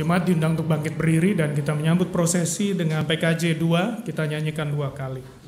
Jemaat diundang untuk bangkit berdiri dan kita menyambut prosesi dengan PKJ 2, kita nyanyikan dua kali.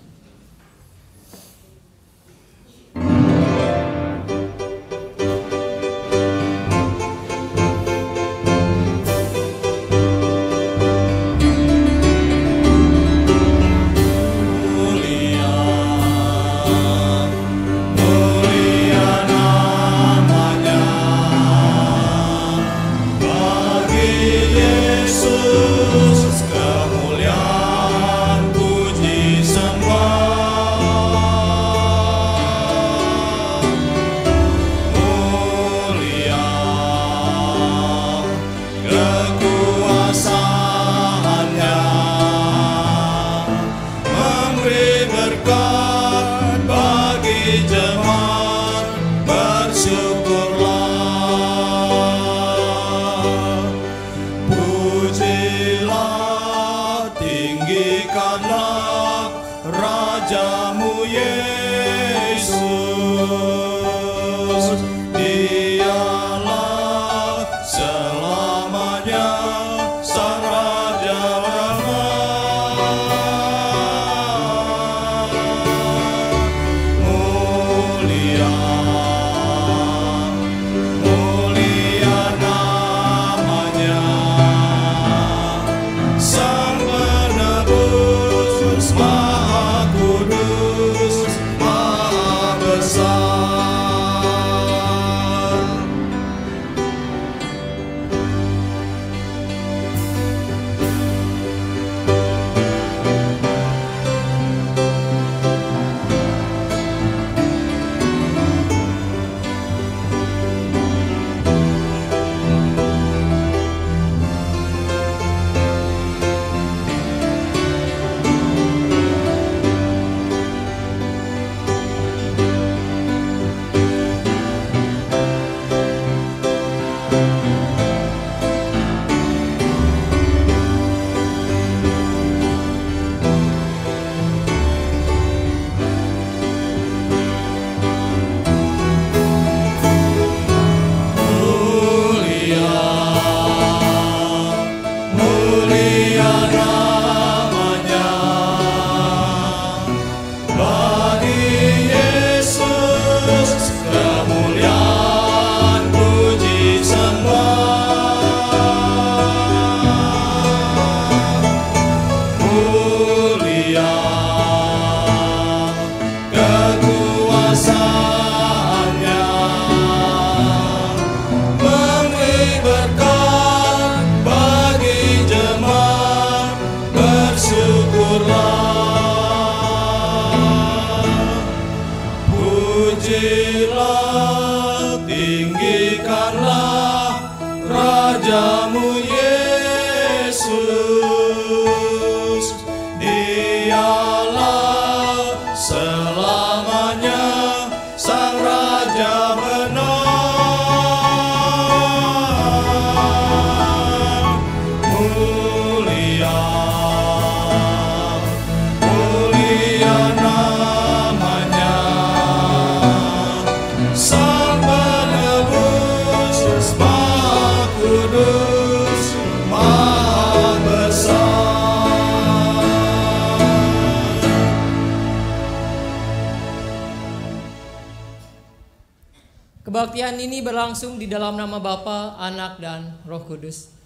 Berlangsung di dalam nama Bapa, Anak, dan Roh Kudus.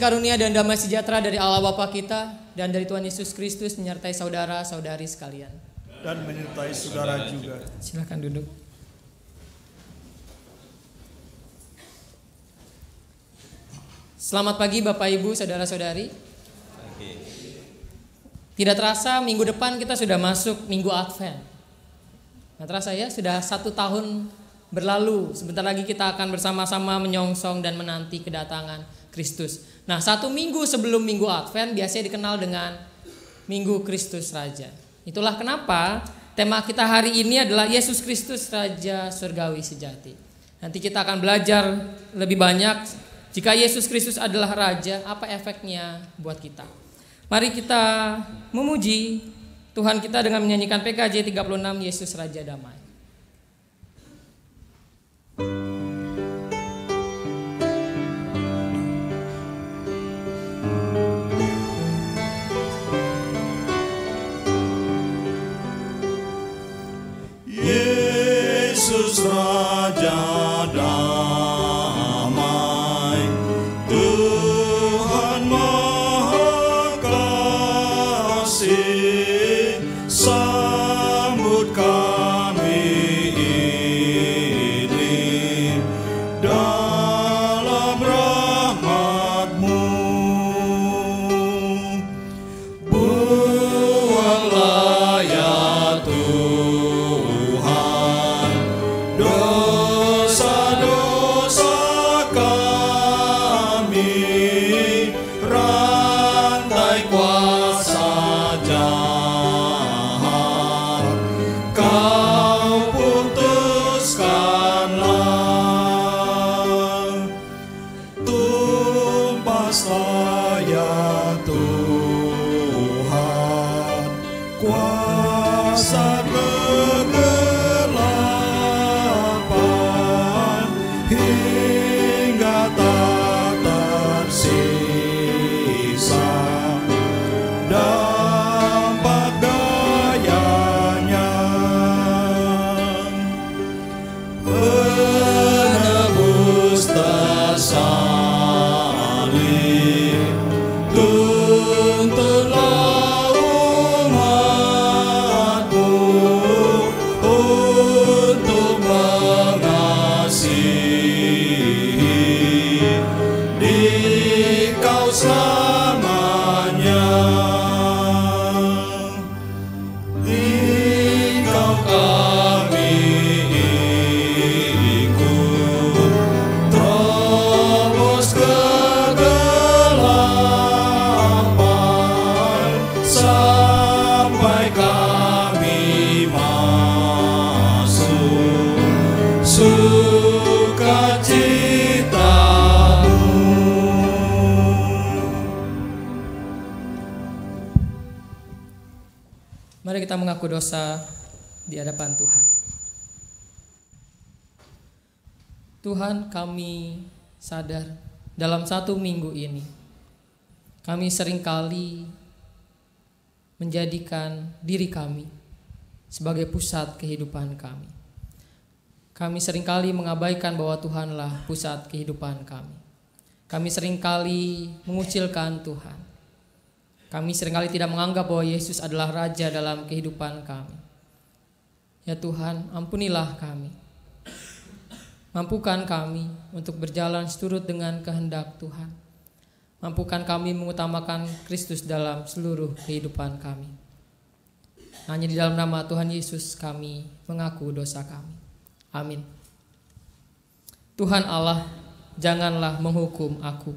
Kasih karunia dan damai sejahtera dari Allah Bapa kita dan dari Tuhan Yesus Kristus menyertai saudara-saudari sekalian. Dan menyertai saudara juga. Silakan duduk. Selamat pagi Bapak Ibu, saudara-saudari. Tidak terasa minggu depan kita sudah masuk minggu Advent. Nah terasa ya sudah satu tahun berlalu. Sebentar lagi kita akan bersama-sama menyongsong dan menanti kedatangan Kristus. Nah, satu minggu sebelum minggu Advent biasanya dikenal dengan Minggu Kristus Raja. Itulah kenapa tema kita hari ini adalah Yesus Kristus Raja Surgawi Sejati. Nanti kita akan belajar lebih banyak jika Yesus Kristus adalah Raja, apa efeknya buat kita. Mari kita memuji Tuhan kita dengan menyanyikan PKJ 36 Yesus Raja Damai. Yesus Raja damai Mengaku dosa di hadapan Tuhan. Tuhan kami sadar dalam satu minggu ini kami sering kali menjadikan diri kami sebagai pusat kehidupan kami. Kami sering kali mengabaikan bahwa Tuhanlah pusat kehidupan kami. Kami sering kali mengucilkan Tuhan. Kami sering kali tidak menganggap bahwa Yesus adalah Raja dalam kehidupan kami. Ya Tuhan, ampunilah kami. Mampukan kami untuk berjalan seturut dengan kehendak Tuhan. Mampukan kami mengutamakan Kristus dalam seluruh kehidupan kami. Hanya di dalam nama Tuhan Yesus kami mengaku dosa kami. Amin. Tuhan Allah, janganlah menghukum aku.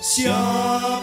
想。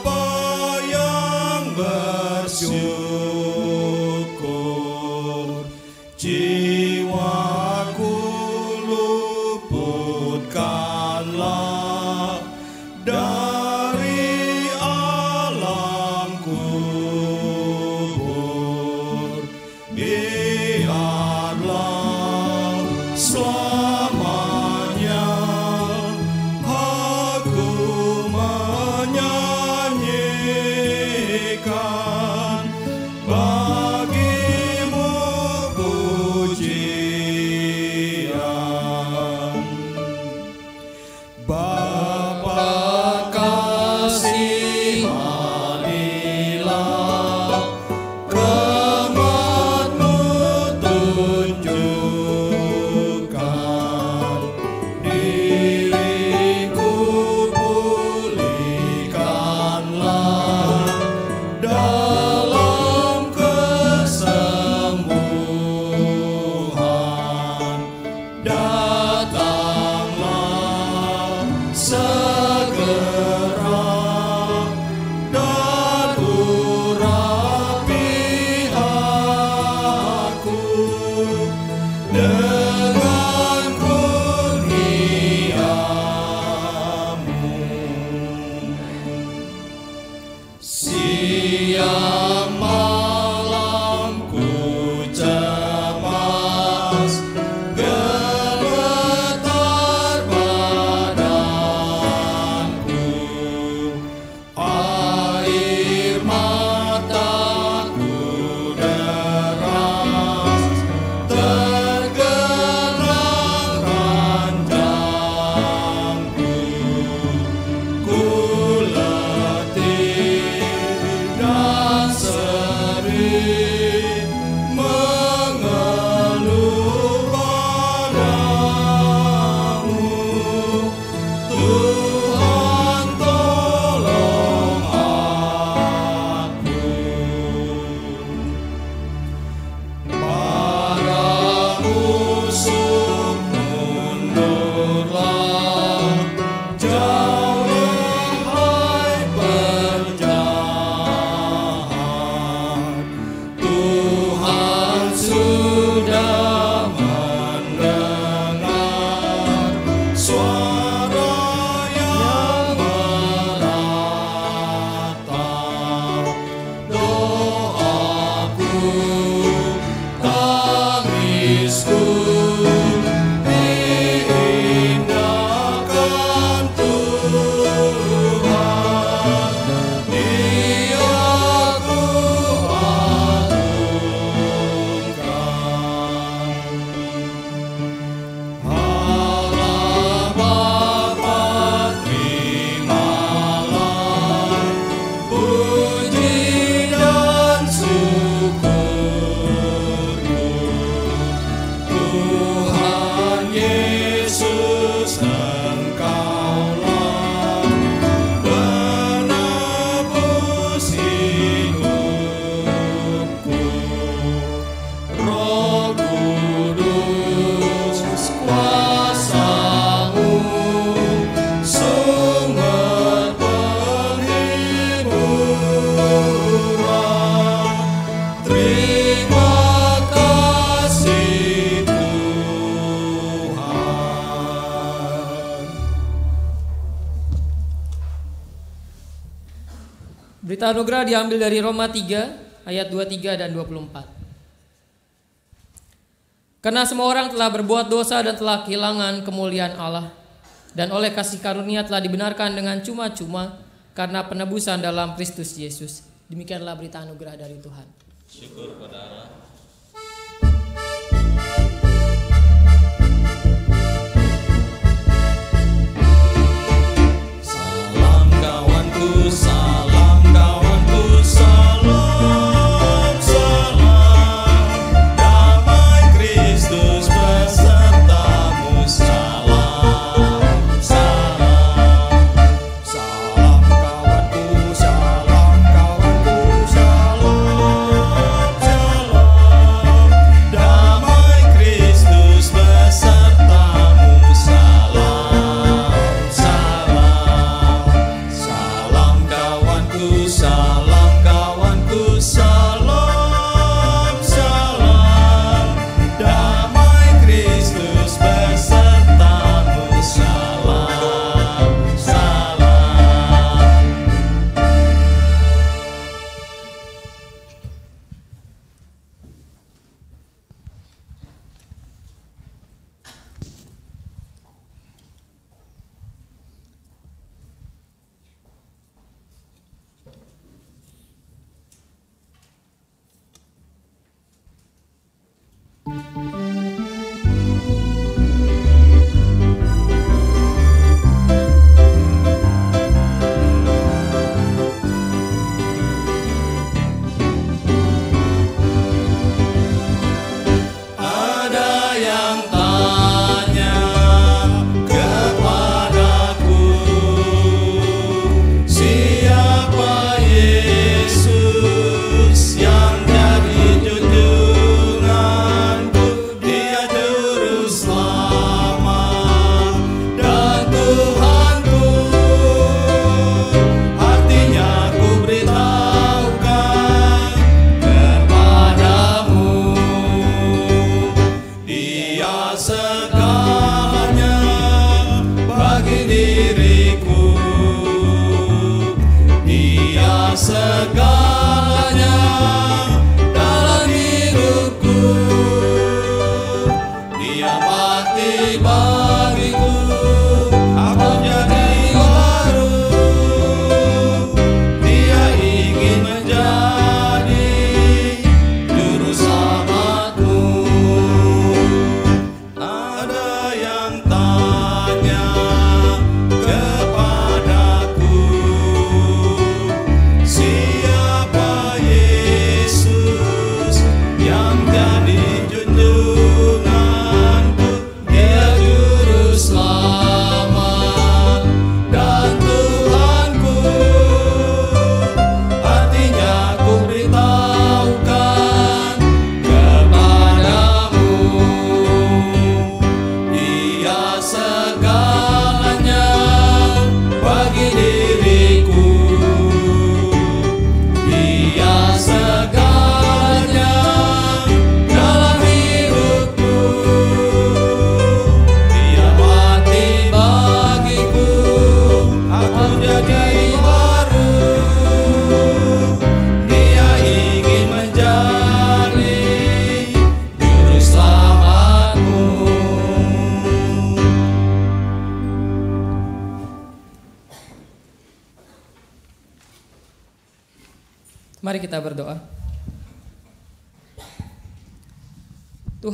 diambil dari Roma 3 ayat 23 dan 24. Karena semua orang telah berbuat dosa dan telah kehilangan kemuliaan Allah dan oleh kasih karunia telah dibenarkan dengan cuma-cuma karena penebusan dalam Kristus Yesus. Demikianlah berita anugerah dari Tuhan. Syukur kepada Allah.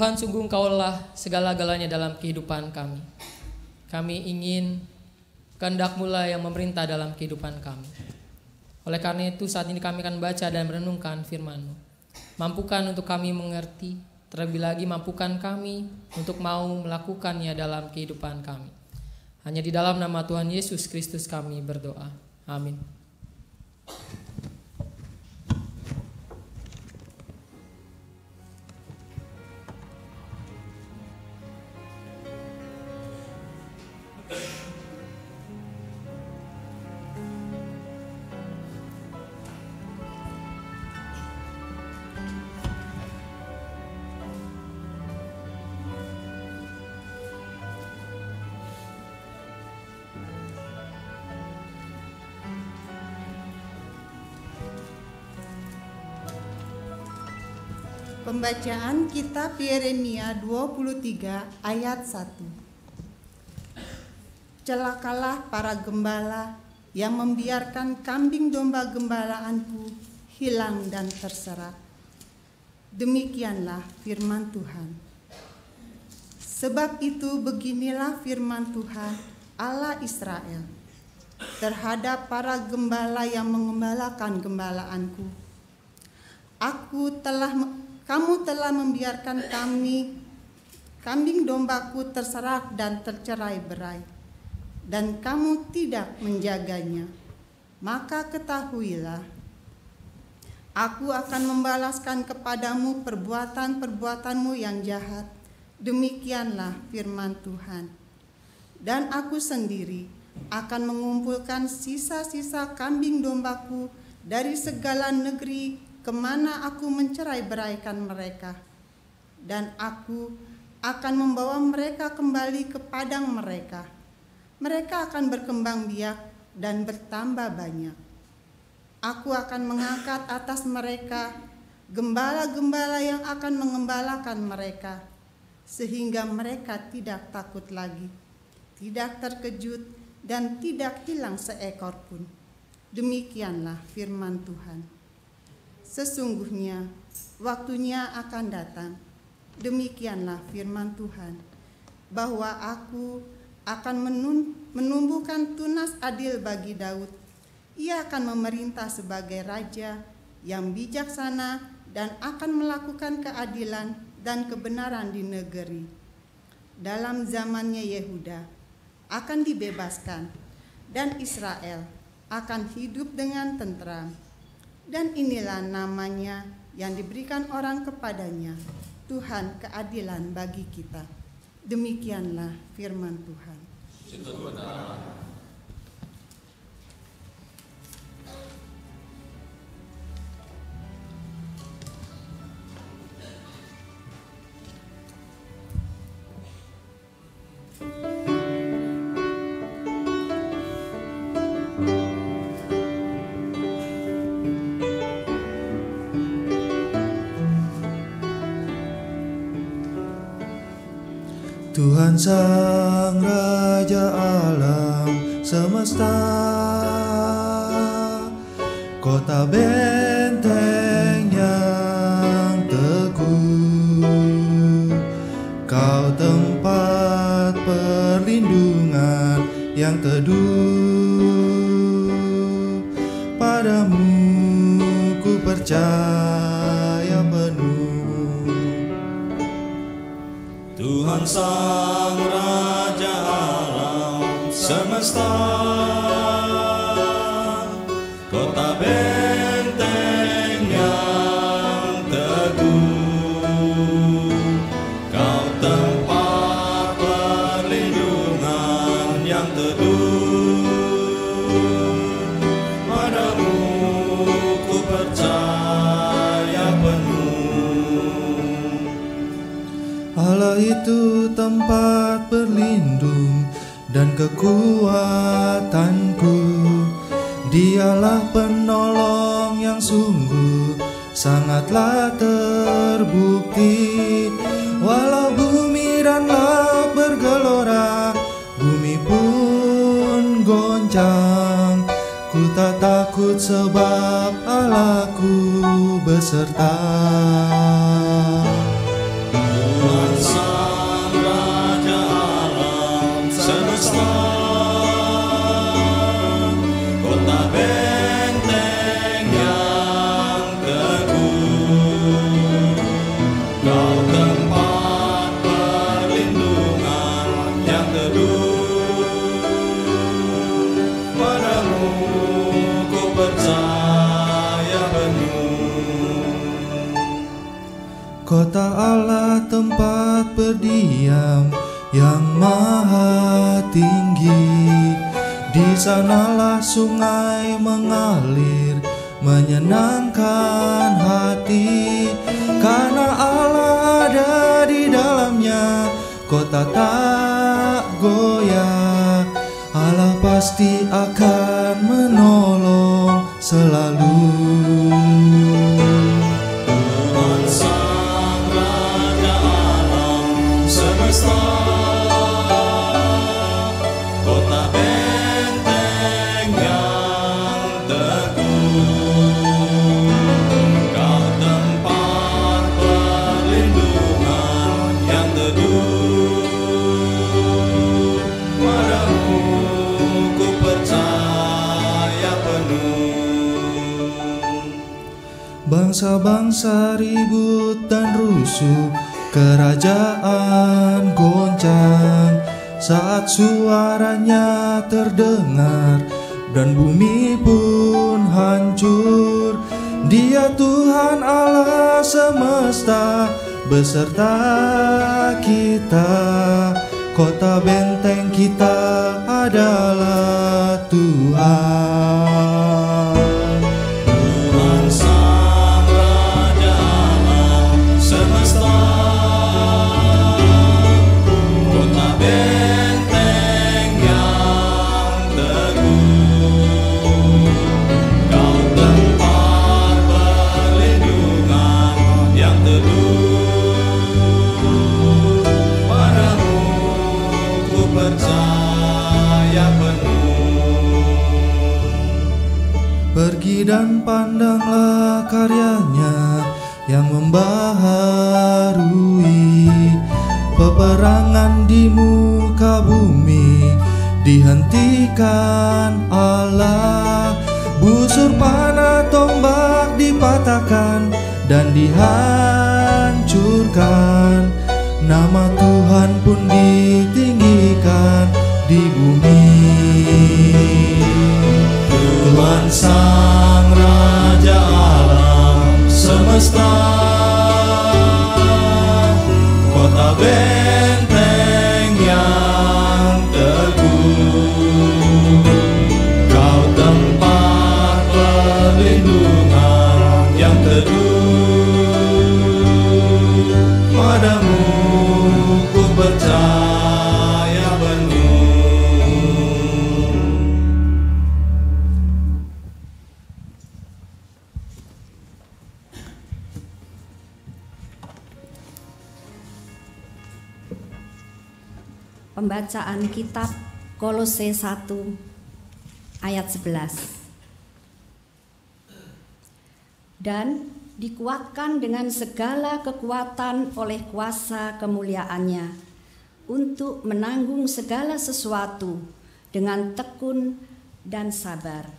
Tuhan sungguh Engkaulah segala-galanya dalam kehidupan kami. Kami ingin kehendak-Mu lah yang memerintah dalam kehidupan kami. Oleh karena itu saat ini kami akan baca dan merenungkan firman-Mu. Mampukan untuk kami mengerti, terlebih lagi mampukan kami untuk mau melakukannya dalam kehidupan kami. Hanya di dalam nama Tuhan Yesus Kristus kami berdoa. Amin. Pembacaan kitab Yeremia 23 ayat 1 Celakalah para gembala yang membiarkan kambing domba gembalaanku hilang dan terserak. Demikianlah firman Tuhan. Sebab itu beginilah firman Tuhan Allah Israel terhadap para gembala yang mengembalakan gembalaanku. Aku telah kamu telah membiarkan kami kambing dombaku terserak dan tercerai-berai dan kamu tidak menjaganya. Maka ketahuilah aku akan membalaskan kepadamu perbuatan-perbuatanmu yang jahat. Demikianlah firman Tuhan. Dan aku sendiri akan mengumpulkan sisa-sisa kambing dombaku dari segala negeri ke mana aku mencerai beraikan mereka. Dan aku akan membawa mereka kembali ke padang mereka. Mereka akan berkembang biak dan bertambah banyak. Aku akan mengangkat atas mereka gembala-gembala yang akan mengembalakan mereka, sehingga mereka tidak takut lagi, tidak terkejut, dan tidak hilang seekor pun. Demikianlah firman Tuhan. Sesungguhnya waktunya akan datang Demikianlah firman Tuhan, bahwa aku akan menumbuhkan tunas adil bagi Daud. Ia akan memerintah sebagai raja yang bijaksana dan akan melakukan keadilan dan kebenaran di negeri. Dalam zamannya Yehuda akan dibebaskan dan Israel akan hidup dengan tentram. Dan inilah namanya yang diberikan orang kepadanya, Tuhan keadilan bagi kita. Demikianlah firman Tuhan. Tuhan Sang Raja Alam Semesta. Kota benteng yang teguh. Kau tempat perlindungan yang teduh. Padamu ku percaya राजा समस्ता itu tempat berlindung dan kekuatanku. Dialah penolong yang sungguh sangatlah terbukti. Walau bumi dan laut bergelora Bumi pun goncang. Ku tak takut sebab Allahku beserta Allah tempat berdiam yang maha tinggi. Di sanalah sungai mengalir menyenangkan hati. Karena Allah ada di dalamnya Kota tak goyah. Allah pasti akan menolong selalu Bangsa-bangsa ribut dan rusuh. Kerajaan goncang Saat suaranya terdengar. Dan bumi pun hancur. Dia Tuhan Allah semesta Beserta kita. Kota benteng kita adalah Tuhan pandanglah karyanya yang membaharui peperangan di muka bumi. Dihentikan Allah busur panah tombak dipatahkan dan dihancurkan. Nama Tuhan pun ditinggikan di bumi Sang Raja Alam Semesta Kota benteng Pembacaan kitab Kolose 1 ayat 11. Dan dikuatkan dengan segala kekuatan oleh kuasa kemuliaannya untuk menanggung segala sesuatu dengan tekun dan sabar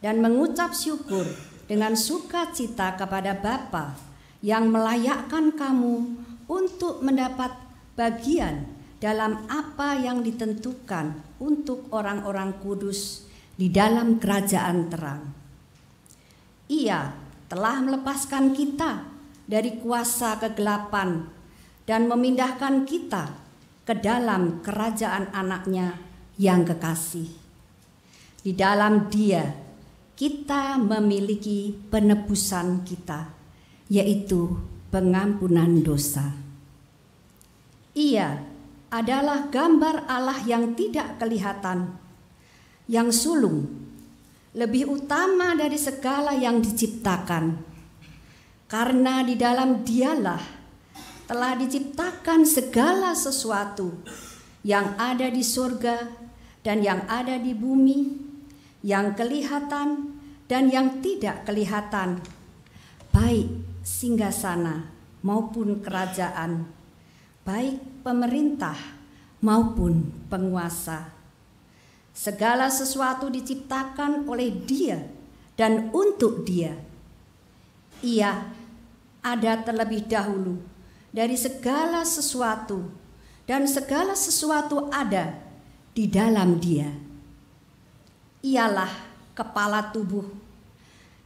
dan mengucap syukur dengan sukacita kepada Bapa yang melayakkan kamu untuk mendapat bagian dalam apa yang ditentukan untuk orang-orang kudus di dalam kerajaan terang. Ia telah melepaskan kita dari kuasa kegelapan dan memindahkan kita ke dalam kerajaan anaknya yang kekasih. Di dalam dia kita memiliki penebusan kita, yaitu pengampunan dosa. Ia adalah gambar Allah yang tidak kelihatan, yang sulung, lebih utama dari segala yang diciptakan. Karena di dalam dialah telah diciptakan segala sesuatu yang ada di surga dan yang ada di bumi, yang kelihatan dan yang tidak kelihatan, baik singgasana maupun kerajaan, baik pemerintah maupun penguasa. Segala sesuatu diciptakan oleh Dia dan untuk Dia. Ia ada terlebih dahulu dari segala sesuatu, dan segala sesuatu ada di dalam Dia. Ialah kepala tubuh,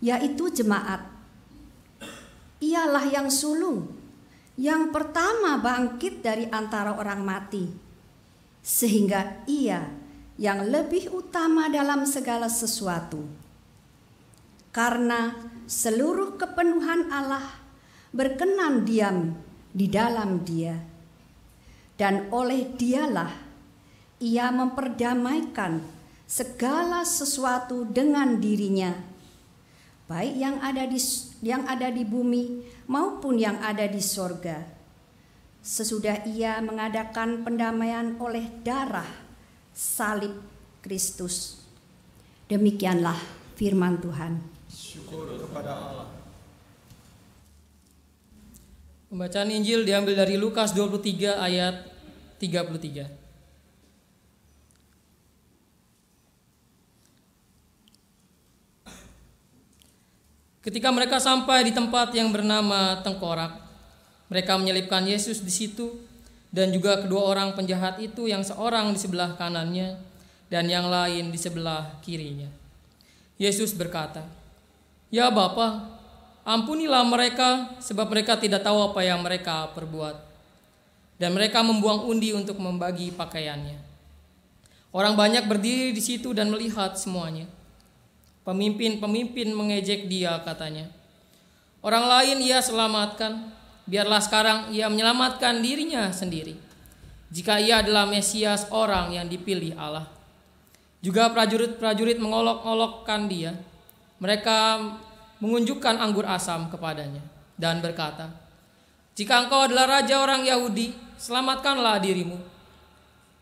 yaitu jemaat. Ialah yang sulung, yang pertama bangkit dari antara orang mati, sehingga Ia yang lebih utama dalam segala sesuatu. Karena seluruh kepenuhan Allah berkenan diam di dalam Dia, dan oleh Dialah Ia memperdamaikan segala sesuatu dengan dirinya, baik yang ada di yang ada di bumi maupun yang ada di sorga. Sesudah Ia mengadakan pendamaian oleh darah salib Kristus. Demikianlah firman Tuhan. Pembacaan Injil diambil dari Lukas 23 ayat 33. Ketika mereka sampai di tempat yang bernama Tengkorak, mereka menyelipkan Yesus di situ dan juga kedua orang penjahat itu yang seorang di sebelah kanannya dan yang lain di sebelah kirinya. Yesus berkata, "Ya Bapa, ampunilah mereka sebab mereka tidak tahu apa yang mereka perbuat." Dan mereka membuang undi untuk membagi pakaiannya. Orang banyak berdiri di situ dan melihat semuanya. Pemimpin-pemimpin mengejek dia katanya. Orang lain ia selamatkan, biarlah sekarang ia menyelamatkan dirinya sendiri. Jika ia adalah Mesias orang yang dipilih Allah. Juga prajurit-prajurit mengolok-olokkan dia. Mereka mengunjukkan anggur asam kepadanya dan berkata, "Jika engkau adalah raja orang Yahudi, selamatkanlah dirimu."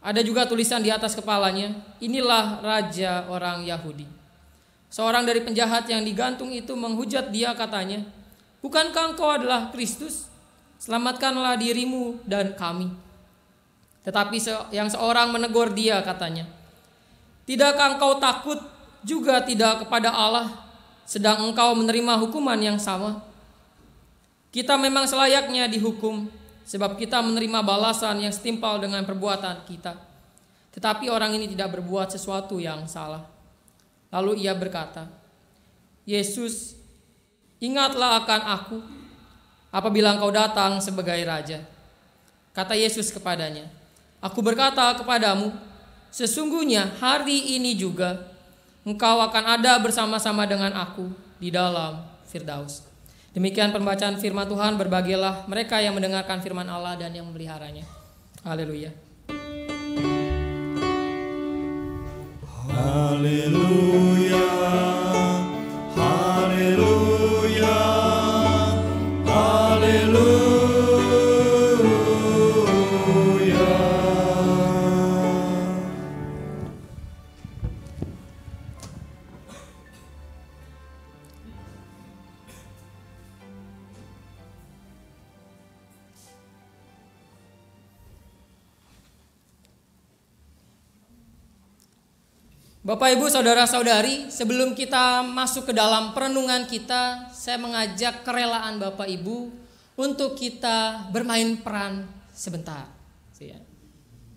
Ada juga tulisan di atas kepalanya, "Inilah raja orang Yahudi." Seorang dari penjahat yang digantung itu menghujat dia katanya, Bukankah engkau adalah Kristus? Selamatkanlah dirimu dan kami. Tetapi yang seorang menegur dia katanya, Tidakkah engkau takut juga tidak kepada Allah, sedang engkau menerima hukuman yang sama? Kita memang selayaknya dihukum, sebab kita menerima balasan yang setimpal dengan perbuatan kita. Tetapi orang ini tidak berbuat sesuatu yang salah. Lalu ia berkata, Yesus, ingatlah akan aku apabila engkau datang sebagai raja. Kata Yesus kepadanya, Aku berkata kepadamu, sesungguhnya hari ini juga engkau akan ada bersama-sama dengan aku di dalam Firdaus. Demikian pembacaan firman Tuhan, berbagilah mereka yang mendengarkan firman Allah dan yang memeliharanya. Haleluya. Haleluya, Bapak Ibu saudara-saudari, sebelum kita masuk ke dalam perenungan kita, saya mengajak kerelaan Bapak Ibu untuk kita bermain peran sebentar. Ya.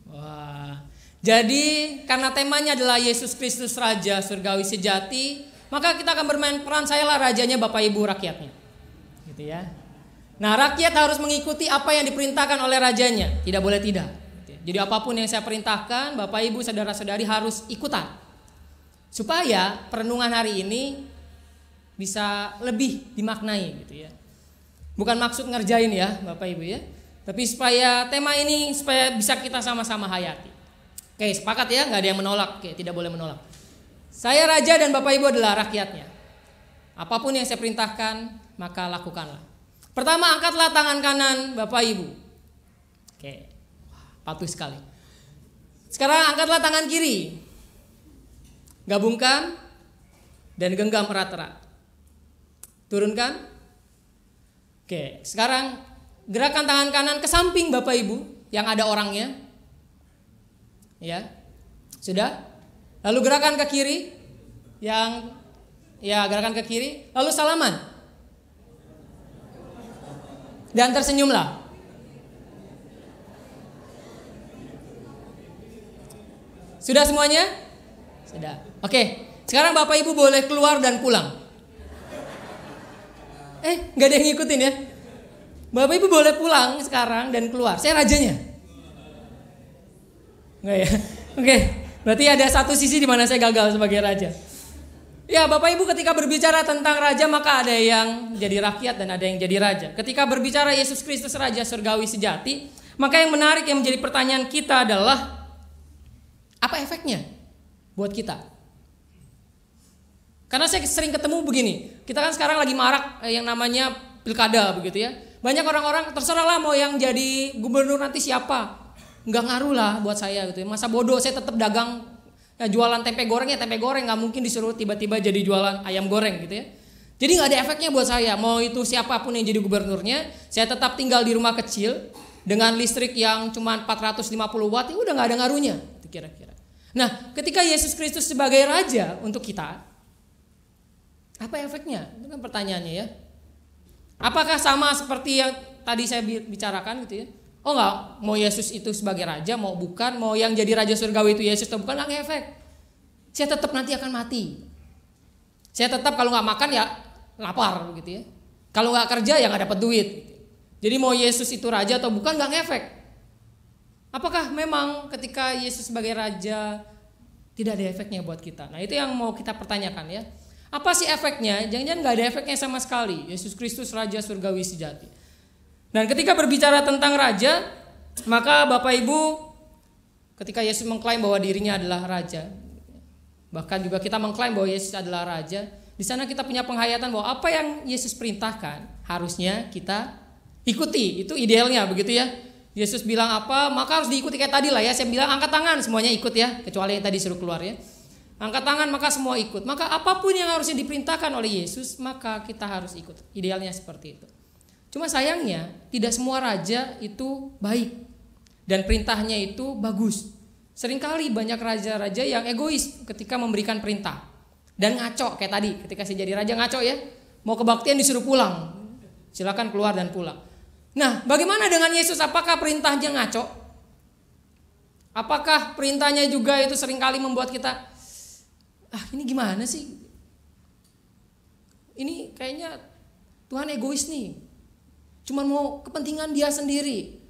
Wah. Jadi karena temanya adalah Yesus Kristus Raja Surgawi Sejati, maka kita akan bermain peran sayalah rajanya Bapak Ibu rakyatnya. Gitu ya. Nah, rakyat harus mengikuti apa yang diperintahkan oleh rajanya, tidak boleh tidak. Jadi apa pun yang saya perintahkan, Bapak Ibu saudara-saudari harus ikutan supaya perenungan hari ini bisa lebih dimaknai gitu ya. Bukan maksud ngerjain ya Bapak Ibu ya, tapi supaya tema ini supaya bisa kita sama-sama hayati. Oke, sepakat ya, nggak ada yang menolak, Oke, tidak boleh menolak. Saya raja dan Bapak Ibu adalah rakyatnya. Apa pun yang saya perintahkan, maka lakukanlah. Pertama, angkatlah tangan kanan Bapak Ibu. Oke, patuh sekali. Sekarang angkatlah tangan kiri. Gabungkan dan genggam erat-erat. Turunkan. Oke, sekarang gerakan tangan kanan ke samping Bapak Ibu yang ada orangnya. Ya. Sudah? Lalu gerakan ke kiri yang ya gerakan ke kiri, lalu salaman. Dan tersenyumlah. Sudah semuanya? Sudah. Oke, sekarang Bapak Ibu boleh keluar dan pulang. Eh, nggak ada yang ngikutin ya? Bapak Ibu boleh pulang sekarang dan keluar. Saya rajanya. Enggak ya? Oke, berarti ada satu sisi di mana saya gagal sebagai raja. Ya, Bapak Ibu ketika berbicara tentang raja maka ada yang jadi rakyat dan ada yang jadi raja. Ketika berbicara Yesus Kristus raja surgawi sejati, maka yang menarik yang menjadi pertanyaan kita adalah apa efeknya buat kita? Karena saya sering ketemu begini, kita kan sekarang lagi marak eh, yang namanya pilkada begitu ya. Banyak orang-orang terserah lah mau yang jadi gubernur nanti siapa, nggak ngaruh lah buat saya gitu ya. Masa bodoh saya tetap dagang ya, jualan tempe goreng ya tempe goreng nggak mungkin disuruh tiba-tiba jadi jualan ayam goreng gitu ya. Jadi nggak ada efeknya buat saya. Mau itu siapa pun yang jadi gubernurnya, saya tetap tinggal di rumah kecil dengan listrik yang cuma 450 watt, ya udah nggak ada ngaruhnya, itu kira-kira. Nah, ketika Yesus Kristus sebagai raja untuk kita, apa efeknya? Itu kan pertanyaannya ya. Apakah sama seperti yang tadi saya bicarakan gitu ya? Oh enggak, mau Yesus itu sebagai raja, mau bukan, mau yang jadi raja surgawi itu Yesus atau bukan, enggak efek. Saya tetap nanti akan mati. Saya tetap kalau nggak makan ya lapar begitu ya. Kalau nggak kerja ya nggak dapat duit. Jadi mau Yesus itu raja atau bukan nggak ngefek. Apakah memang ketika Yesus sebagai raja tidak ada efeknya buat kita? Nah itu yang mau kita pertanyakan ya. Apa sih efeknya? Jangan-jangan nggak ada efeknya sama sekali. Yesus Kristus Raja Surgawi sejati. Dan ketika berbicara tentang raja, maka Bapak Ibu ketika Yesus mengklaim bahwa dirinya adalah raja, bahkan juga kita mengklaim bahwa Yesus adalah raja, di sana kita punya penghayatan bahwa apa yang Yesus perintahkan harusnya kita ikuti. Itu idealnya begitu ya. Yesus bilang apa, maka harus diikuti kayak tadi lah ya. Saya bilang angkat tangan semuanya ikut ya, kecuali yang tadi suruh keluar ya. Angkat tangan maka semua ikut. Maka apa pun yang harusnya diperintahkan oleh Yesus, maka kita harus ikut. Idealnya seperti itu. Cuma sayangnya, tidak semua raja itu baik. Dan perintahnya itu bagus. Seringkali banyak raja-raja yang egois ketika memberikan perintah. Dan ngaco kayak tadi, ketika saya jadi raja ngaco ya. Mau kebaktian disuruh pulang. Silakan keluar dan pulang. Nah, bagaimana dengan Yesus? Apakah perintahnya ngaco? Apakah perintahnya juga itu sering kali membuat kita ah ini gimana sih? Ini kayaknya Tuhan egois nih. Cuman mau kepentingan dia sendiri.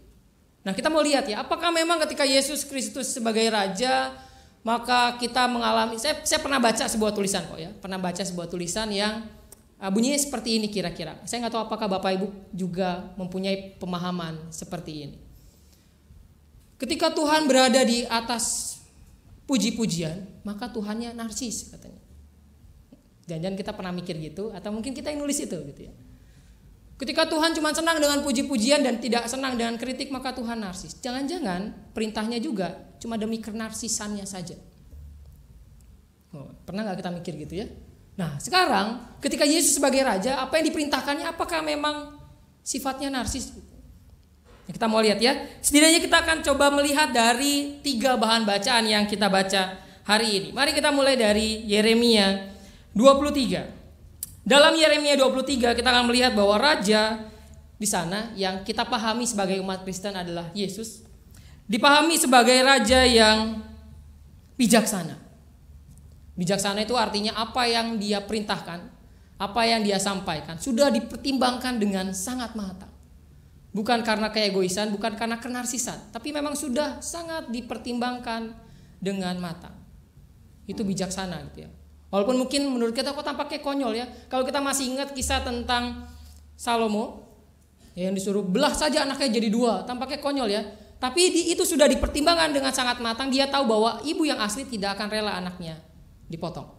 Nah kita mau lihat ya, apakah memang ketika Yesus Kristus sebagai Raja, maka kita mengalami, saya, saya pernah baca sebuah tulisan kok ya, pernah baca sebuah tulisan yang uh, bunyinya seperti ini kira-kira. Saya nggak tahu apakah Bapak Ibu juga mempunyai pemahaman seperti ini. Ketika Tuhan berada di atas puji-pujian, maka Tuhannya narsis katanya. Jangan-jangan kita pernah mikir gitu atau mungkin kita yang nulis itu gitu ya. Ketika Tuhan cuma senang dengan puji-pujian dan tidak senang dengan kritik maka Tuhan narsis. Jangan-jangan perintahnya juga cuma demi kenarsisannya saja. Oh, pernah nggak kita mikir gitu ya? Nah sekarang ketika Yesus sebagai Raja apa yang diperintahkannya apakah memang sifatnya narsis? Kita mau lihat ya. Setidaknya kita akan coba melihat dari tiga bahan bacaan yang kita baca hari ini. Mari kita mulai dari Yeremia 23. Dalam Yeremia 23 kita akan melihat bahwa raja di sana yang kita pahami sebagai umat Kristen adalah Yesus. Dipahami sebagai raja yang bijaksana. Bijaksana itu artinya apa yang dia perintahkan, apa yang dia sampaikan sudah dipertimbangkan dengan sangat matang. Bukan karena keegoisan, bukan karena kenarsisan, tapi memang sudah sangat dipertimbangkan dengan matang. Itu bijaksana gitu ya. Walaupun mungkin menurut kita kok tampaknya konyol ya. Kalau kita masih ingat kisah tentang Salomo yang disuruh belah saja anaknya jadi dua, tampaknya konyol ya. Tapi itu sudah dipertimbangkan dengan sangat matang. Dia tahu bahwa ibu yang asli tidak akan rela anaknya dipotong.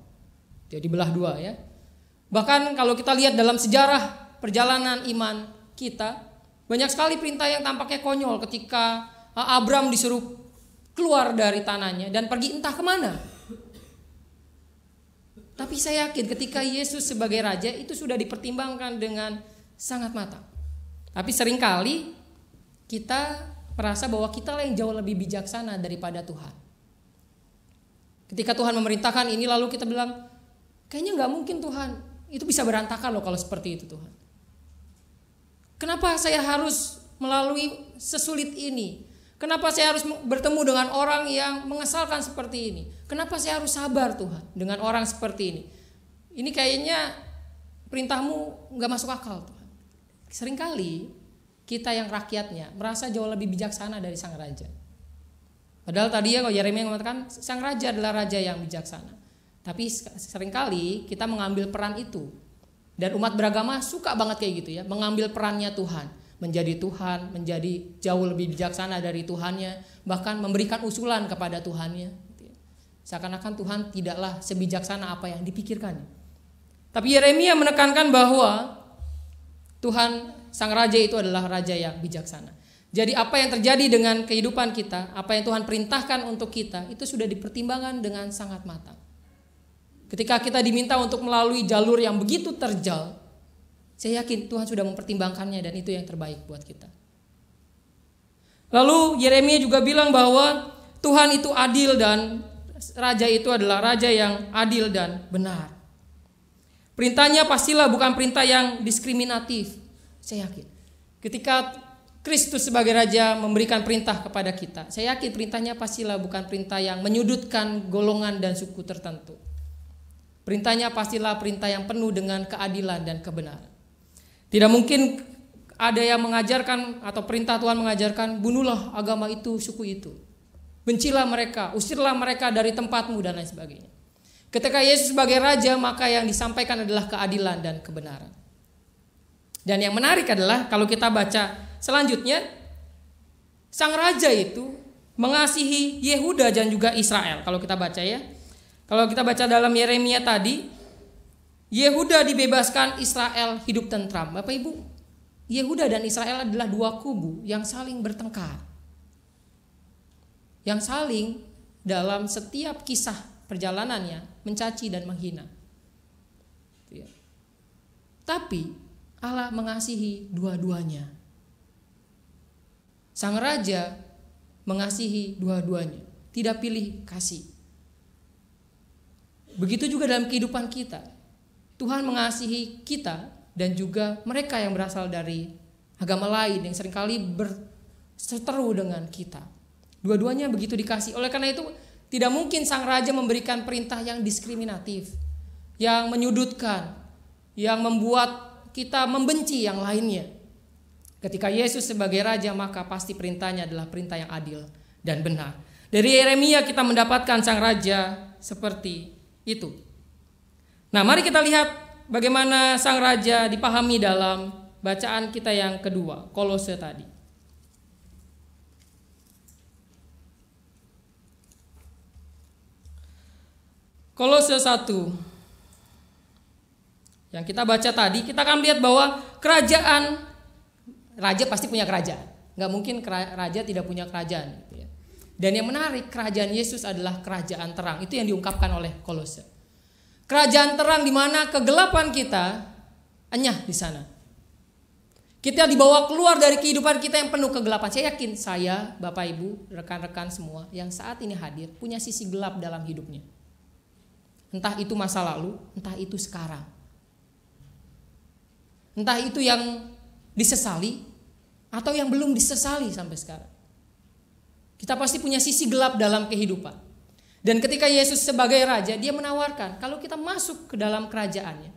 Jadi belah dua ya. Bahkan kalau kita lihat dalam sejarah perjalanan iman kita, banyak sekali perintah yang tampaknya konyol ketika Abram disuruh keluar dari tanahnya dan pergi entah ke mana. Tapi saya yakin ketika Yesus sebagai raja itu sudah dipertimbangkan dengan sangat matang. Tapi sering kali kita merasa bahwa kita yang jauh lebih bijaksana daripada Tuhan. Ketika Tuhan memerintahkan ini lalu kita bilang, kayaknya nggak mungkin Tuhan. Itu bisa berantakan loh kalau seperti itu Tuhan. Kenapa saya harus melalui sesulit ini? Kenapa saya harus bertemu dengan orang yang mengesalkan seperti ini? Kenapa saya harus sabar Tuhan dengan orang seperti ini? Ini kayaknya perintahmu nggak masuk akal Tuhan. Seringkali kita yang rakyatnya merasa jauh lebih bijaksana dari sang raja. Padahal tadi ya kalau Yeremia mengatakan sang raja adalah raja yang bijaksana. Tapi sering kali kita mengambil peran itu dan umat beragama suka banget kayak gitu ya, mengambil perannya Tuhan, menjadi Tuhan, menjadi jauh lebih bijaksana dari Tuhannya, bahkan memberikan usulan kepada Tuhannya. Seakan-akan Tuhan tidaklah sebijaksana apa yang dipikirkan. Tapi Yeremia menekankan bahwa Tuhan sang raja itu adalah raja yang bijaksana. Jadi apa yang terjadi dengan kehidupan kita, apa yang Tuhan perintahkan untuk kita, itu sudah dipertimbangkan dengan sangat matang. Ketika kita diminta untuk melalui jalur yang begitu terjal, saya yakin Tuhan sudah mempertimbangkannya dan itu yang terbaik buat kita. Lalu Yeremia juga bilang bahwa Tuhan itu adil dan raja itu adalah raja yang adil dan benar. Perintahnya pastilah bukan perintah yang diskriminatif. Saya yakin. Ketika Kristus sebagai raja memberikan perintah kepada kita, saya yakin perintahnya pastilah bukan perintah yang menyudutkan golongan dan suku tertentu. Perintahnya pastilah perintah yang penuh dengan keadilan dan kebenaran. Tidak mungkin ada yang mengajarkan atau perintah Tuhan mengajarkan bunuhlah agama itu, suku itu. Bencilah mereka, usirlah mereka dari tempatmu dan lain sebagainya. Ketika Yesus sebagai raja, maka yang disampaikan adalah keadilan dan kebenaran. Dan yang menarik adalah kalau kita baca selanjutnya, sang raja itu mengasihi Yehuda dan juga Israel. Kalau kita baca ya, kalau kita baca dalam Yeremia tadi, Yehuda dibebaskan, Israel hidup tentram. Bapak Ibu, Yehuda dan Israel adalah dua kubu yang saling bertengkar. Yang saling dalam setiap kisah perjalanannya mencaci dan menghina. Gitu ya. Tapi Allah mengasihi dua-duanya. Sang raja mengasihi dua-duanya, tidak pilih kasih. Begitu juga dalam kehidupan kita. Tuhan mengasihi kita dan juga mereka yang berasal dari agama lain yang sering kali berseteru dengan kita. Dua-duanya begitu dikasih. Oleh karena itu tidak mungkin sang raja memberikan perintah yang diskriminatif, yang menyudutkan, yang membuat kita membenci yang lainnya. Ketika Yesus sebagai raja maka pasti perintahnya adalah perintah yang adil dan benar. Dari Yeremia kita mendapatkan sang raja seperti itu. Nah, mari kita lihat bagaimana sang raja dipahami dalam bacaan kita yang kedua, Kolose tadi. Kolose 1 yang kita baca tadi, kita akan lihat bahwa kerajaan raja pasti punya kerajaan. Nggak mungkin raja tidak punya kerajaan. Gitu ya. Dan yang menarik, kerajaan Yesus adalah kerajaan terang. Itu yang diungkapkan oleh Kolose. Kerajaan terang di mana kegelapan kita enyah di sana. Kita dibawa keluar dari kehidupan kita yang penuh kegelapan. Saya yakin saya, Bapak Ibu, rekan-rekan semua yang saat ini hadir punya sisi gelap dalam hidupnya. Entah itu masa lalu, entah itu sekarang. Entah itu yang disesali atau yang belum disesali sampai sekarang. Kita pasti punya sisi gelap dalam kehidupan. Dan ketika Yesus sebagai raja, dia menawarkan kalau kita masuk ke dalam kerajaannya,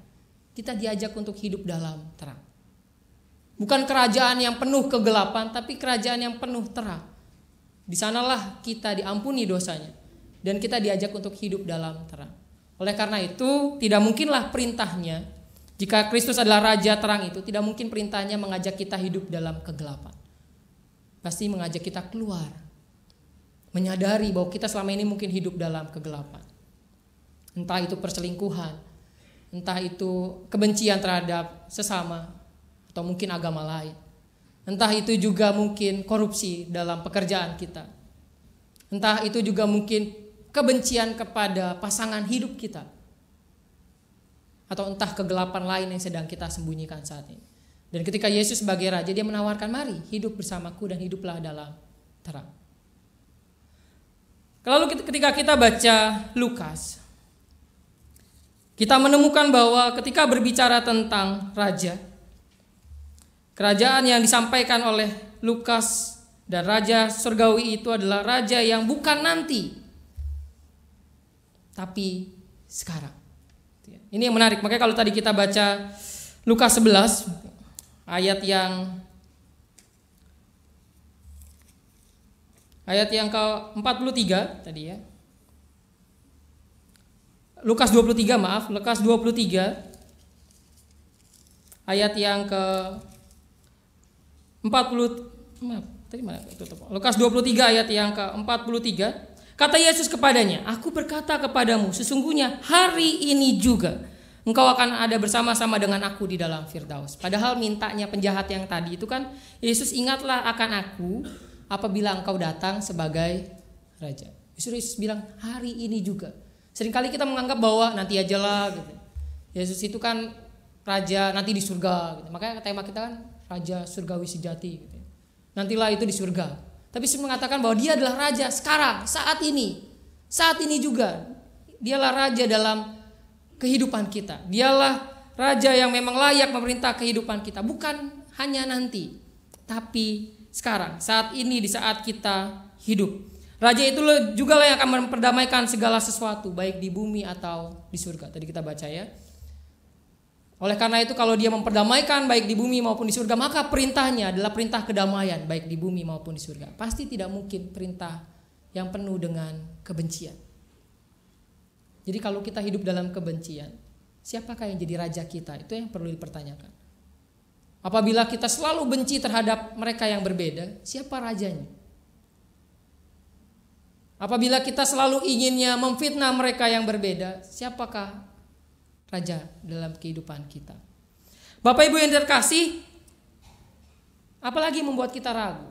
kita diajak untuk hidup dalam terang. Bukan kerajaan yang penuh kegelapan, tapi kerajaan yang penuh terang. Di sanalah kita diampuni dosanya dan kita diajak untuk hidup dalam terang. Oleh karena itu, tidak mungkinlah perintahnya jika Kristus adalah raja terang itu, tidak mungkin perintahnya mengajak kita hidup dalam kegelapan. Pasti mengajak kita keluar. Menyadari bahwa kita selama ini mungkin hidup dalam kegelapan. Entah itu perselingkuhan, entah itu kebencian terhadap sesama, atau mungkin agama lain. Entah itu juga mungkin korupsi dalam pekerjaan kita. Entah itu juga mungkin kebencian kepada pasangan hidup kita atau entah kegelapan lain yang sedang kita sembunyikan saat ini. Dan ketika Yesus sebagai raja dia menawarkan mari hidup bersamaku dan hiduplah dalam terang. Lalu ketika kita baca Lukas kita menemukan bahwa ketika berbicara tentang raja kerajaan yang disampaikan oleh Lukas dan raja surgawi itu adalah raja yang bukan nanti tapi sekarang. Ini yang menarik. Makanya kalau tadi kita baca Lukas 11 ayat yang ayat yang ke-43 tadi ya. Lukas 23 maaf, Lukas 23 ayat yang ke 40 maaf, tadi mana tutup. Lukas 23 ayat yang ke 43 Kata Yesus kepadanya, "Aku berkata kepadamu, sesungguhnya hari ini juga engkau akan ada bersama-sama dengan aku di dalam Firdaus." Padahal mintanya penjahat yang tadi itu kan Yesus ingatlah akan aku apabila engkau datang sebagai raja. Yesus bilang hari ini juga. Seringkali kita menganggap bahwa nanti aja lah gitu. Yesus itu kan raja nanti di surga gitu. Makanya tema kita kan raja surgawi sejati gitu. Nantilah itu di surga. Tapi Yesus mengatakan bahwa dia adalah raja sekarang, saat ini. Saat ini juga. Dialah raja dalam kehidupan kita. Dialah raja yang memang layak memerintah kehidupan kita. Bukan hanya nanti. Tapi sekarang, saat ini di saat kita hidup. Raja itu juga yang akan memperdamaikan segala sesuatu. Baik di bumi atau di surga. Tadi kita baca ya. Oleh karena itu kalau dia memperdamaikan baik di bumi maupun di surga, maka perintahnya adalah perintah kedamaian baik di bumi maupun di surga. Pasti tidak mungkin perintah yang penuh dengan kebencian. Jadi kalau kita hidup dalam kebencian, siapakah yang jadi raja kita? Itu yang perlu dipertanyakan. Apabila kita selalu benci terhadap mereka yang berbeda, siapa rajanya? Apabila kita selalu inginnya memfitnah mereka yang berbeda, siapakah raja dalam kehidupan kita. Bapak Ibu yang terkasih, apalagi membuat kita ragu?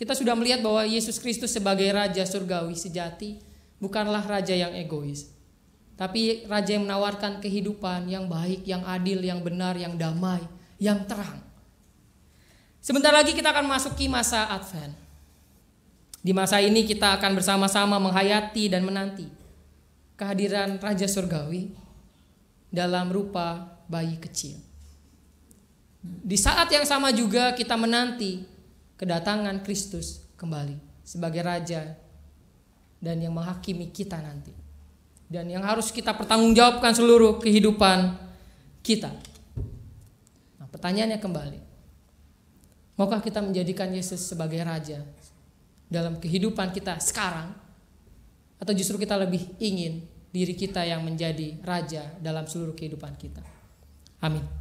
Kita sudah melihat bahwa Yesus Kristus sebagai raja surgawi sejati bukanlah raja yang egois, tapi raja yang menawarkan kehidupan yang baik, yang adil, yang benar, yang damai, yang terang. Sebentar lagi kita akan masuki masa Advent. Di masa ini kita akan bersama-sama menghayati dan menanti kehadiran Raja Surgawi dalam rupa bayi kecil. Di saat yang sama juga kita menanti kedatangan Kristus kembali sebagai Raja dan yang menghakimi kita nanti. Dan yang harus kita pertanggungjawabkan seluruh kehidupan kita. Pertanyaannya kembali. Maukah kita menjadikan Yesus sebagai Raja dalam kehidupan kita sekarang atau justru kita lebih ingin diri kita yang menjadi raja dalam seluruh kehidupan kita. Amin.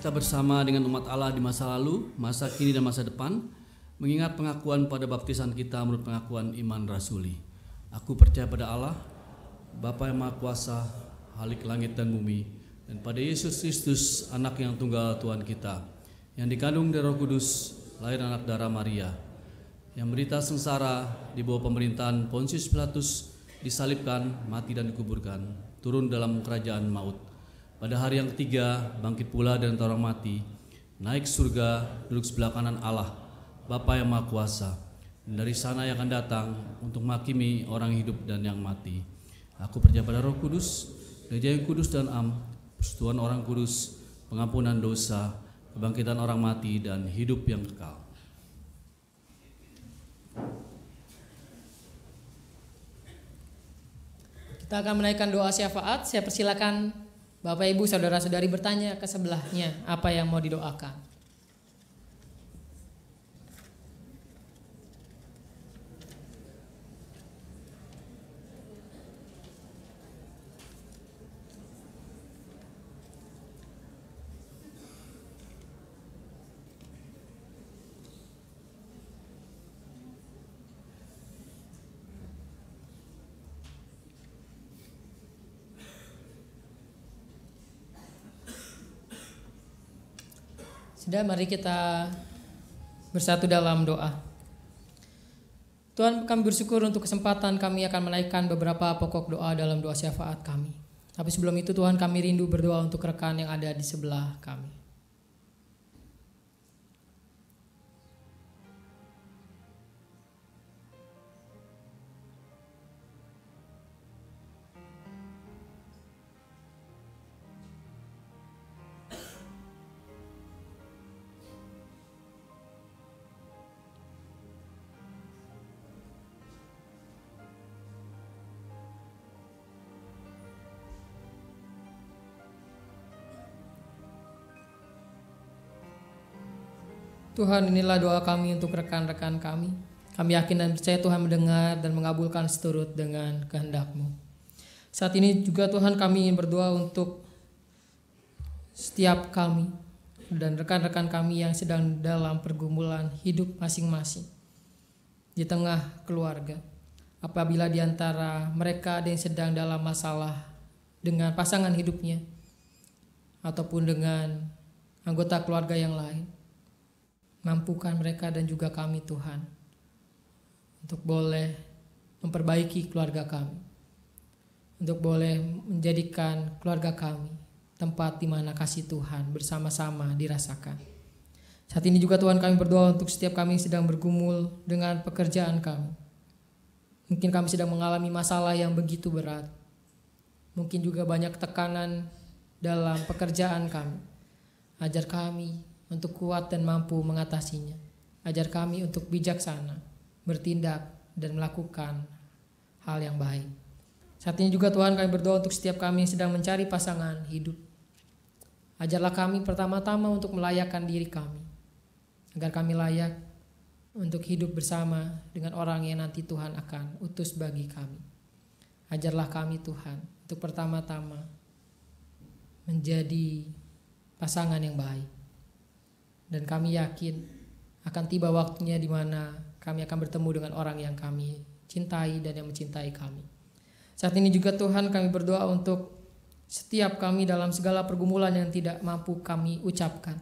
Kita bersama dengan umat Allah di masa lalu, masa kini dan masa depan, mengingat pengakuan pada baptisan kita menurut pengakuan iman rasuli. Aku percaya pada Allah, Bapa yang Maha Kuasa, Halik langit dan bumi, dan pada Yesus Kristus, anak yang tunggal Tuhan kita, yang dikandung dari Roh Kudus, lahir anak darah Maria, yang berita sengsara di bawah pemerintahan Pontius Pilatus, disalibkan, mati dan dikuburkan, turun dalam kerajaan maut. Pada hari yang ketiga, bangkit pula dari antara orang mati, naik surga, duduk sebelah kanan Allah, Bapa yang Maha Kuasa. Dan dari sana yang akan datang untuk menghakimi orang hidup dan yang mati. Aku percaya pada Roh Kudus, gereja yang kudus dan am, persekutuan orang kudus, pengampunan dosa, kebangkitan orang mati dan hidup yang kekal. Kita akan menaikkan doa syafaat. Saya persilakan Bapak Ibu saudara-saudari bertanya ke sebelahnya apa yang mau didoakan. Sudah mari kita bersatu dalam doa. Tuhan kami bersyukur untuk kesempatan kami akan menaikkan beberapa pokok doa dalam doa syafaat kami. Tapi sebelum itu Tuhan kami rindu berdoa untuk rekan yang ada di sebelah kami. Tuhan inilah doa kami untuk rekan-rekan kami. Kami yakin dan percaya Tuhan mendengar dan mengabulkan seturut dengan kehendak-Mu. Saat ini juga Tuhan kami ingin berdoa untuk setiap kami dan rekan-rekan kami yang sedang dalam pergumulan hidup masing-masing di tengah keluarga. Apabila di antara mereka ada yang sedang dalam masalah dengan pasangan hidupnya ataupun dengan anggota keluarga yang lain. Mampukan mereka dan juga kami Tuhan untuk boleh memperbaiki keluarga kami. Untuk boleh menjadikan keluarga kami tempat di mana kasih Tuhan bersama-sama dirasakan. Saat ini juga Tuhan kami berdoa untuk setiap kami yang sedang bergumul dengan pekerjaan kami. Mungkin kami sedang mengalami masalah yang begitu berat. Mungkin juga banyak tekanan dalam pekerjaan kami. Ajar kami untuk kuat dan mampu mengatasinya. Ajar kami untuk bijaksana, bertindak, dan melakukan hal yang baik. Saat ini juga Tuhan kami berdoa untuk setiap kami yang sedang mencari pasangan hidup. Ajarlah kami pertama-tama untuk melayakkan diri kami. Agar kami layak untuk hidup bersama dengan orang yang nanti Tuhan akan utus bagi kami. Ajarlah kami Tuhan untuk pertama-tama menjadi pasangan yang baik. Dan kami yakin akan tiba waktunya di mana kami akan bertemu dengan orang yang kami cintai dan yang mencintai kami. Saat ini juga Tuhan kami berdoa untuk setiap kami dalam segala pergumulan yang tidak mampu kami ucapkan.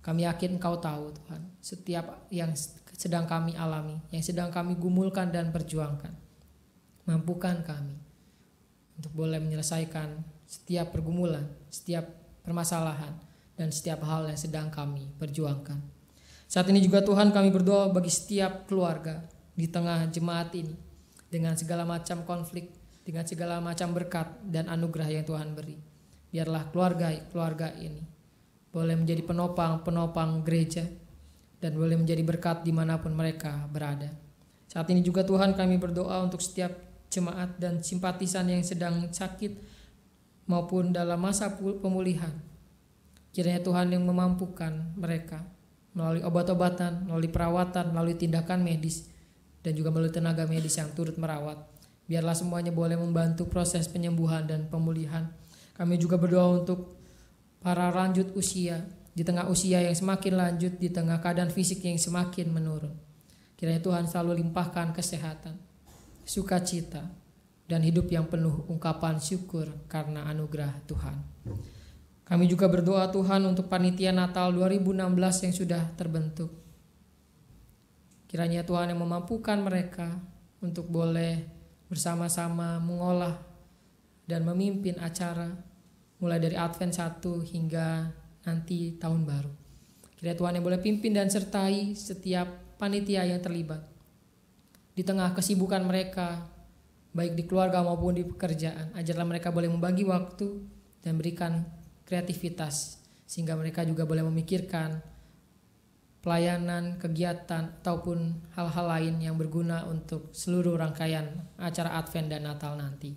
Kami yakin Engkau tahu Tuhan, setiap yang sedang kami alami, yang sedang kami gumulkan dan perjuangkan. Mampukan kami untuk boleh menyelesaikan setiap pergumulan, setiap permasalahan, dan setiap hal yang sedang kami perjuangkan. Saat ini juga Tuhan kami berdoa bagi setiap keluarga di tengah jemaat ini dengan segala macam konflik, dengan segala macam berkat dan anugerah yang Tuhan beri. Biarlah keluarga keluarga ini boleh menjadi penopang-penopang gereja dan boleh menjadi berkat di mana pun mereka berada. Saat ini juga Tuhan kami berdoa untuk setiap jemaat dan simpatisan yang sedang sakit maupun dalam masa pemulihan. Kiranya Tuhan yang memampukan mereka melalui obat-obatan, melalui perawatan, melalui tindakan medis, dan juga melalui tenaga medis yang turut merawat. Biarlah semuanya boleh membantu proses penyembuhan dan pemulihan. Kami juga berdoa untuk para lanjut usia, di tengah usia yang semakin lanjut, di tengah keadaan fisik yang semakin menurun. Kiranya Tuhan selalu limpahkan kesehatan, sukacita, dan hidup yang penuh ungkapan syukur karena anugerah Tuhan. Kami juga berdoa Tuhan untuk panitia Natal 2016 yang sudah terbentuk. Kiranya Tuhan yang memampukan mereka untuk boleh bersama-sama mengolah dan memimpin acara mulai dari Advent 1 hingga nanti tahun baru. Kiranya Tuhan yang boleh pimpin dan sertai setiap panitia yang terlibat. Di tengah kesibukan mereka, baik di keluarga maupun di pekerjaan, ajarlah mereka boleh membagi waktu dan berikan kreativitas sehingga mereka juga boleh memikirkan pelayanan, kegiatan ataupun hal-hal lain yang berguna untuk seluruh rangkaian acara Advent dan Natal nanti.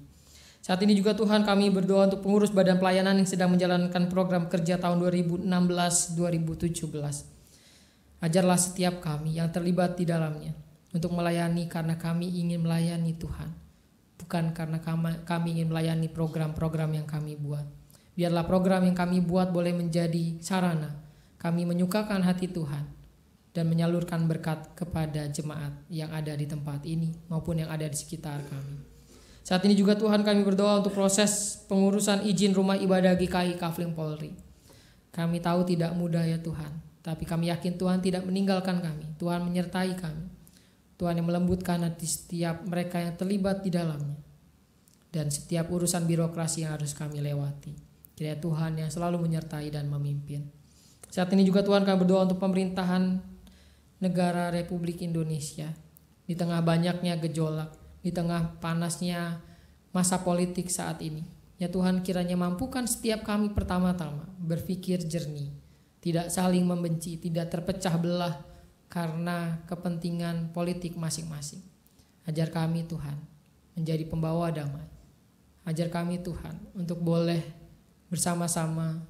Saat ini juga Tuhan kami berdoa untuk pengurus badan pelayanan yang sedang menjalankan program kerja tahun 2016-2017. Ajarlah setiap kami yang terlibat di dalamnya untuk melayani karena kami ingin melayani Tuhan, bukan karena kami ingin melayani program-program yang kami buat. Biarlah program yang kami buat boleh menjadi sarana kami menyukakan hati Tuhan dan menyalurkan berkat kepada jemaat yang ada di tempat ini maupun yang ada di sekitar kami. Saat ini juga Tuhan kami berdoa untuk proses pengurusan izin rumah ibadah GKI Kafling Polri. Kami tahu tidak mudah ya Tuhan, tapi kami yakin Tuhan tidak meninggalkan kami. Tuhan menyertai kami. Tuhan yang melembutkan hati setiap mereka yang terlibat di dalamnya. Dan setiap urusan birokrasi yang harus kami lewati. Kiranya Tuhan yang selalu menyertai dan memimpin. Saat ini juga Tuhan kami berdoa untuk pemerintahan negara Republik Indonesia. Di tengah banyaknya gejolak, di tengah panasnya masa politik saat ini. Ya Tuhan kiranya mampukan setiap kami pertama-tama berpikir jernih. Tidak saling membenci, tidak terpecah belah karena kepentingan politik masing-masing. Ajar kami Tuhan menjadi pembawa damai. Ajar kami Tuhan untuk boleh bersama-sama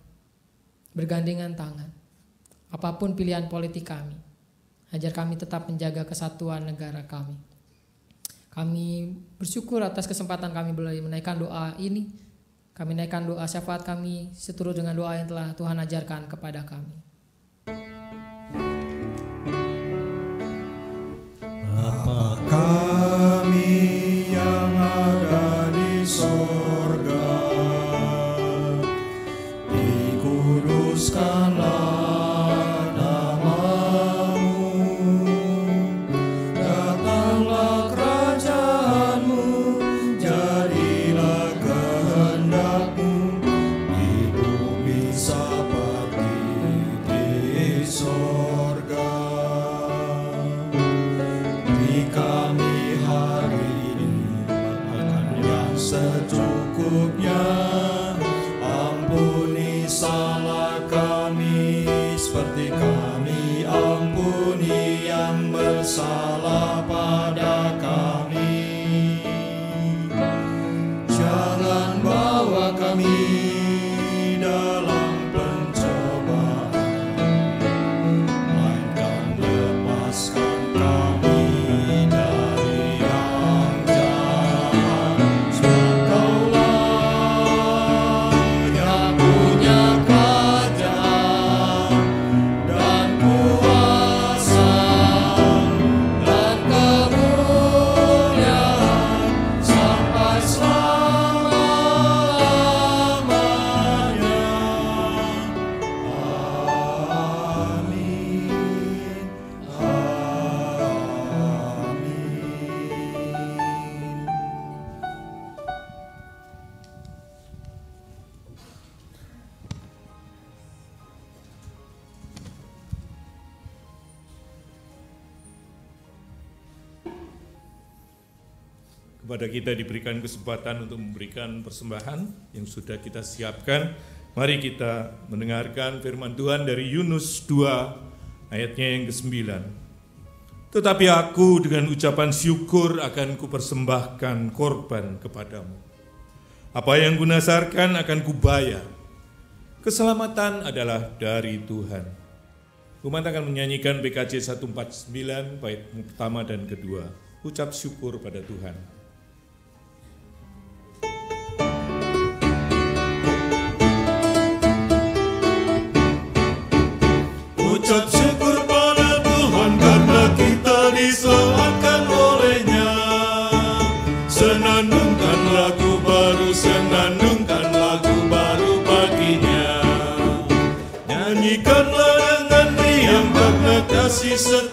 bergandengan tangan. Apa pun pilihan politik kami, ajar kami tetap menjaga kesatuan negara kami. Kami bersyukur atas kesempatan kami boleh menaikkan doa ini. Kami naikkan doa syafaat kami seturut dengan doa yang telah Tuhan ajarkan kepada kami. Apakah song. Kita diberikan kesempatan untuk memberikan persembahan yang sudah kita siapkan. Mari kita mendengarkan firman Tuhan dari Yunus 2 ayatnya yang ke-9. Tetapi aku dengan ucapan syukur akan kupersembahkan korban kepadamu. Apa yang kunasarkan akan kubayar. Keselamatan adalah dari Tuhan. Umat akan menyanyikan BKJ 149 bait pertama dan kedua. Ucap syukur pada Tuhan. Ucap syukur pada Tuhan karena kita diselamatkan olehnya. Senandungkan lagu baru, senandungkan lagu baru baginya. Nyanyikanlah dengan riang karena kasih setia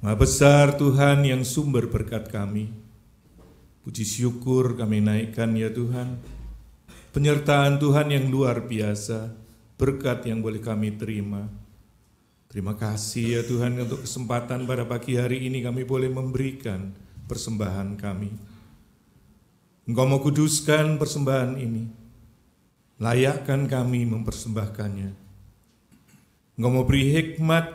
Maha besar Tuhan yang sumber berkat kami. Puji syukur kami naikkan ya Tuhan. Penyertaan Tuhan yang luar biasa, berkat yang boleh kami terima. Terima kasih ya Tuhan untuk kesempatan pada pagi hari ini kami boleh memberikan persembahan kami. Engkau mau kuduskan persembahan ini. Layakkan kami mempersembahkannya. Engkau mau beri hikmat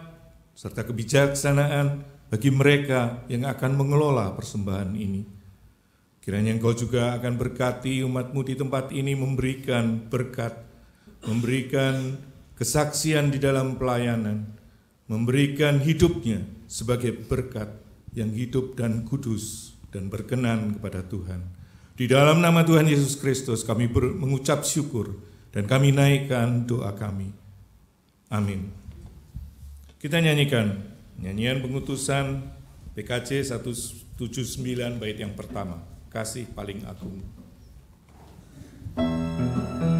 serta kebijaksanaan bagi mereka yang akan mengelola persembahan ini. Kiranya Engkau juga akan berkati umatmu di tempat ini memberikan berkat, memberikan kesaksian di dalam pelayanan, memberikan hidupnya sebagai berkat yang hidup dan kudus dan berkenan kepada Tuhan. Di dalam nama Tuhan Yesus Kristus kami mengucap syukur dan kami naikkan doa kami. Amin. Kita nyanyikan nyanyian pengutusan PKC 179 bait yang pertama, kasih paling agung. Kasih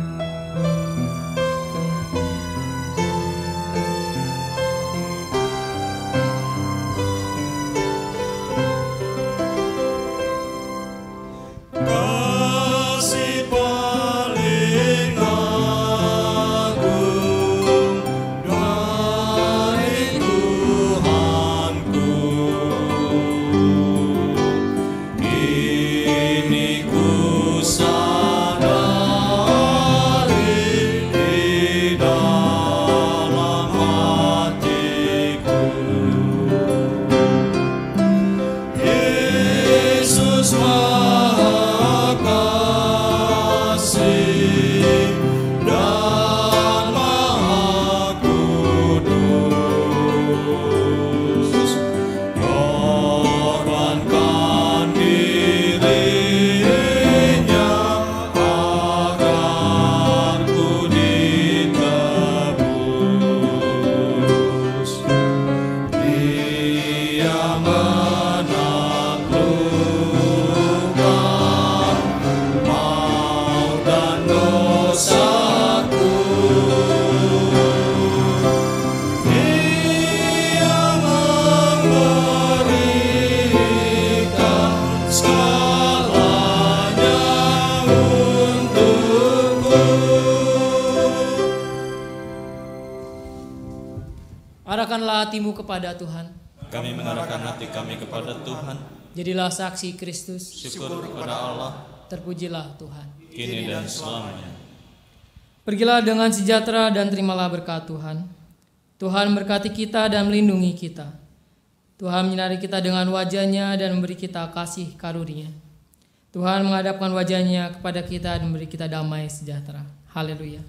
Saksi Kristus. Syukur kepada Allah Terpujilah Tuhan. Kini dan selamanya Pergilah dengan sejahtera dan terimalah berkat Tuhan. Tuhan berkati kita dan melindungi kita. Tuhan menyinari kita dengan wajahnya dan memberi kita kasih karunia. Tuhan menghadapkan wajahnya kepada kita dan memberi kita damai sejahtera. Haleluya.